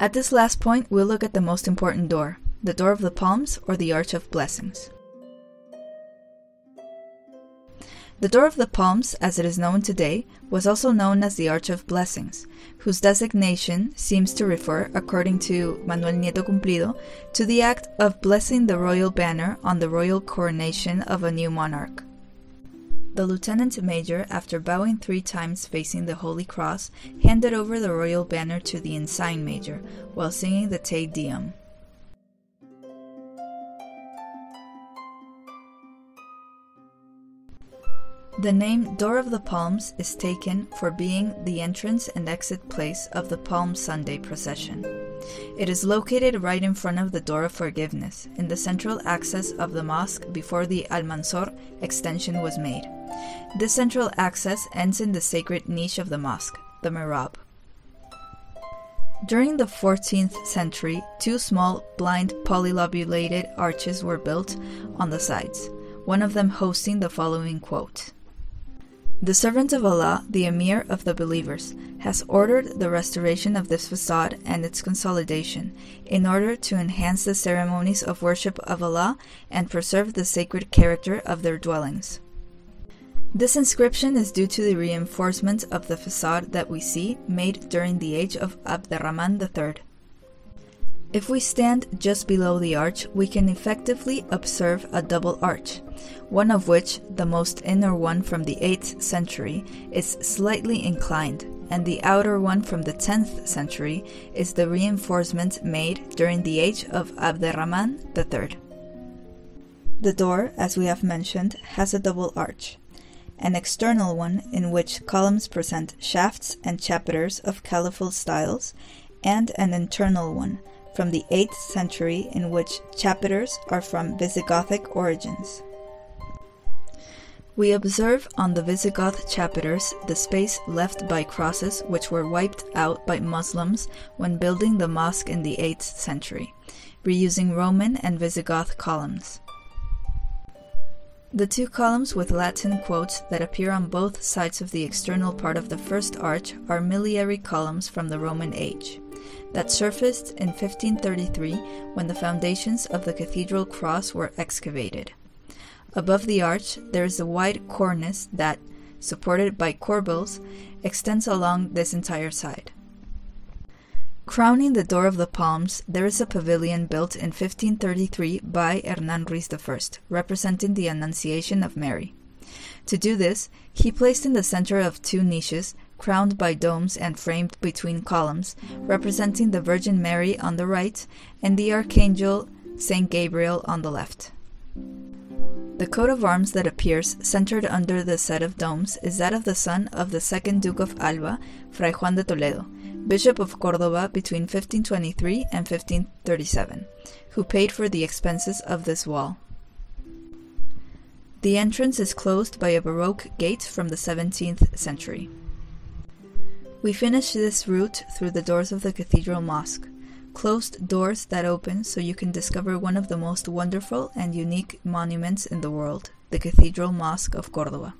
At this last point, we'll look at the most important door the Door of the Palms or the Arch of Blessings. The Door of the Palms, as it is known today, was also known as the Arch of Blessings, whose designation seems to refer, according to Manuel Nieto Cumplido, to the act of blessing the royal banner on the royal coronation of a new monarch. The lieutenant major, after bowing three times facing the Holy Cross, handed over the royal banner to the ensign major while singing the Te Deum. The name Door of the Palms is taken for being the entrance and exit place of the Palm Sunday procession. It is located right in front of the Door of Forgiveness, in the central access of the mosque before the Almanzor extension was made. This central access ends in the sacred niche of the mosque, the mihrab. During the 14th century, two small blind polylobulated arches were built on the sides, one of them hosting the following quote. The servant of Allah, the Emir of the believers, has ordered the restoration of this facade and its consolidation in order to enhance the ceremonies of worship of Allah and preserve the sacred character of their dwellings. This inscription is due to the reinforcement of the facade that we see made during the age of Abderrahman III. If we stand just below the arch, we can effectively observe a double arch, one of which, the most inner one from the 8th century, is slightly inclined, and the outer one from the 10th century is the reinforcement made during the age of Abderrahman III. The door, as we have mentioned, has a double arch, an external one in which columns present shafts and chapiters of caliphal styles, and an internal one from the 8th century in which chapiters are from Visigothic origins. We observe on the Visigoth chapiters the space left by crosses which were wiped out by Muslims when building the mosque in the 8th century, reusing Roman and Visigoth columns. The two columns with Latin quotes that appear on both sides of the external part of the first arch are miliary columns from the Roman age that surfaced in 1533 when the foundations of the cathedral cross were excavated. Above the arch, there is a wide cornice that, supported by corbels, extends along this entire side. Crowning the door of the palms, there is a pavilion built in 1533 by Hernan Ruiz I, representing the Annunciation of Mary. To do this, he placed in the center of two niches crowned by domes and framed between columns, representing the Virgin Mary on the right and the Archangel Saint Gabriel on the left. The coat of arms that appears centered under the set of domes is that of the son of the second Duke of Alba, Fray Juan de Toledo, Bishop of Córdoba between 1523 and 1537, who paid for the expenses of this wall. The entrance is closed by a Baroque gate from the 17th century. We finish this route through the doors of the cathedral mosque, closed doors that open so you can discover one of the most wonderful and unique monuments in the world, the Cathedral Mosque of Córdoba.